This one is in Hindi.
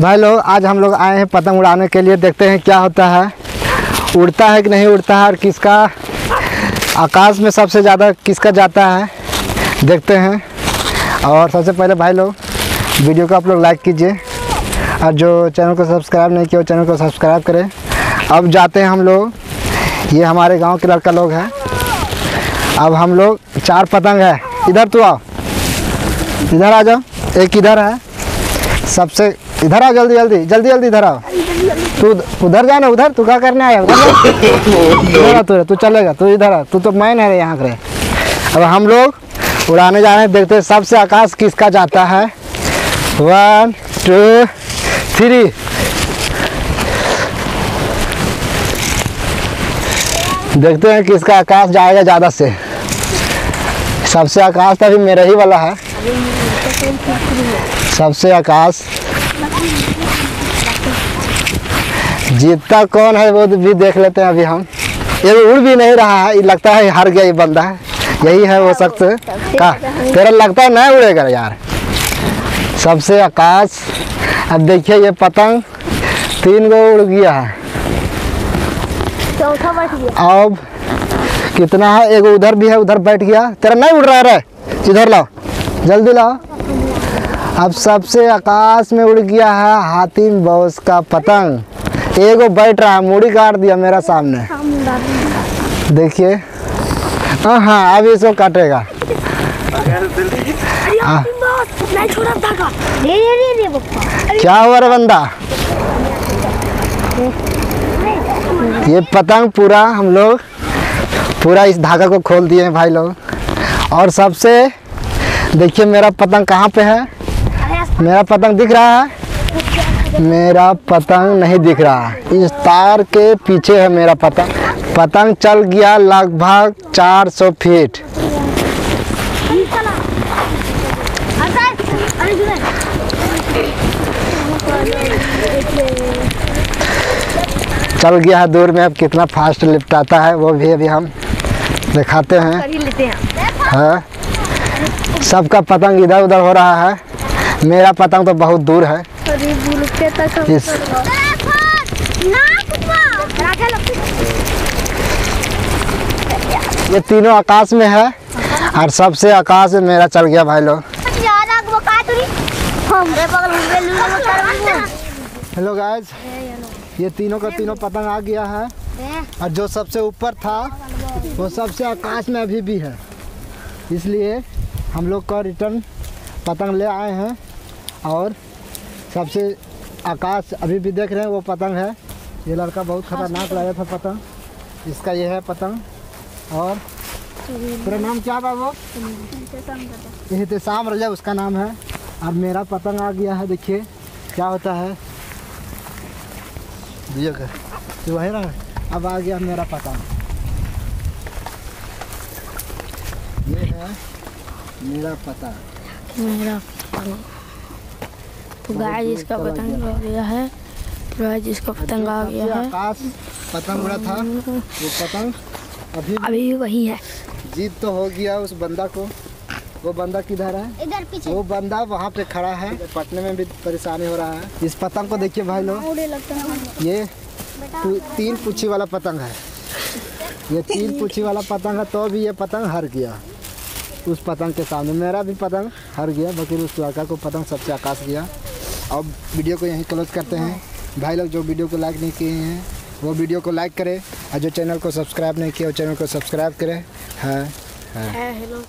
भाई लोग, आज हम लोग आए हैं पतंग उड़ाने के लिए। देखते हैं क्या होता है। उड़ता है कि नहीं उड़ता है और किसका आकाश में सबसे ज़्यादा किसका जाता है, देखते हैं। और सबसे पहले भाई लोग, वीडियो को आप लोग लाइक कीजिए। और जो चैनल को सब्सक्राइब नहीं किया, वो चैनल को सब्सक्राइब करें। अब जाते हैं हम लोग। ये हमारे गाँव के लड़का लोग हैं। अब हम लोग चार पतंग है। इधर तो आओ। इधर आ जाओ। एक इधर है। सबसे इधर आ जल्दी जल्दी जल्दी जल्दी इधर आओ तू उधर जा ना उधर? तू क्या करने आया? उधर। तू तू चलेगा तू इधर आ। तू तो मैन है यहाँ के अब हम लोग उड़ाने जा रहे हैं। देखते हैं सबसे आकाश किसका जाता है। वन टू थ्री देखते हैं किसका आकाश जाएगा ज़्यादा से। सबसे आकाश तो अभी मेरा ही वाला है। सबसे आकाश जीतता कौन है वो भी देख लेते हैं अभी हम। ये उड़ भी नहीं रहा है लगता है हार गया ये बंदा है। यही है वो शख्स। का? तेरा लगता है नहीं उड़ेगा यार। सबसे आकाश। अब देखिए ये पतंग तीन गो उड़ गया है। अब कितना है? एगो उधर भी है उधर बैठ गया। तेरा नहीं उड़ रहा है इधर लाओ। जल्दी लाओ। अब सबसे आकाश में उड़ गया है हातिम बॉस का पतंग। एगो बैठ रहा है मुड़ी काट दिया मेरा सामने। देखिए। हाँ हाँ अब इसको काटेगा। हाँ। क्या हुआ रे बंदा? ये पतंग पूरा हम लोग पूरा इस धागा को खोल दिए हैं भाई लोग। और सबसे देखिए मेरा पतंग कहाँ पे है? मेरा पतंग दिख रहा है। मेरा पतंग नहीं दिख रहा इस तार के पीछे है मेरा पतंग। पतंग चल गया लगभग 400 फीट। चल गया है दूर में अब कितना फास्ट लिफ्ट आता है वो भी अभी हम दिखाते हैं। हैं। सबका पतंग इधर उधर हो रहा है। मेरा पतंग तो बहुत दूर है। इस लगती ये तीनों आकाश में है और सबसे आकाश में मेरा चल गया भाई लोग। हेलो गाइस ये तीनों का तीनों पतंग आ गया है और जो सबसे ऊपर था वो सबसे आकाश में अभी भी है। इसलिए हम लोग का रिटर्न पतंग ले आए हैं। और सबसे आकाश अभी भी देख रहे हैं वो पतंग है। ये लड़का बहुत खतरनाक लाया था पतंग। इसका ये है पतंग। और तेरा नाम क्या था वो रजा उसका नाम है। और मेरा पतंग आ गया है देखिए क्या होता है। तो वही ना अब आ गया मेरा पतंग। ये है मेरा पतंग। मेरा पतंग। तो गाय जिसका पतंग आ गया है। तो गाय जिसका पतंग आ गया है। पतंग उड़ा था। वो पतंग अभी अभी वही है। जीत तो हो गया उस बंदा को। वो बंदा किधर है? इधर पीछे। वो बंदा वहाँ पे खड़ा है। पटने में भी परेशानी हो रहा है। इस पतंग को देखिए भाई लोग। ये तीन पुच्छी वाला पतंग है। ये तीन पुच्छी वाला पतंग है तो भी ये पतंग हर गया। उस पतंग के सामने। मेरा भी पतंग हर गया बाकी उस लड़का को पतंग सबसे आकाश गया। अब वीडियो को यहीं क्लोज करते हैं। भाई लोग जो वीडियो को लाइक नहीं किए हैं, वो वीडियो को लाइक करें और जो चैनल को सब्सक्राइब नहीं किया, वो चैनल को सब्सक्राइब करें। हाँ हाँ। हेलो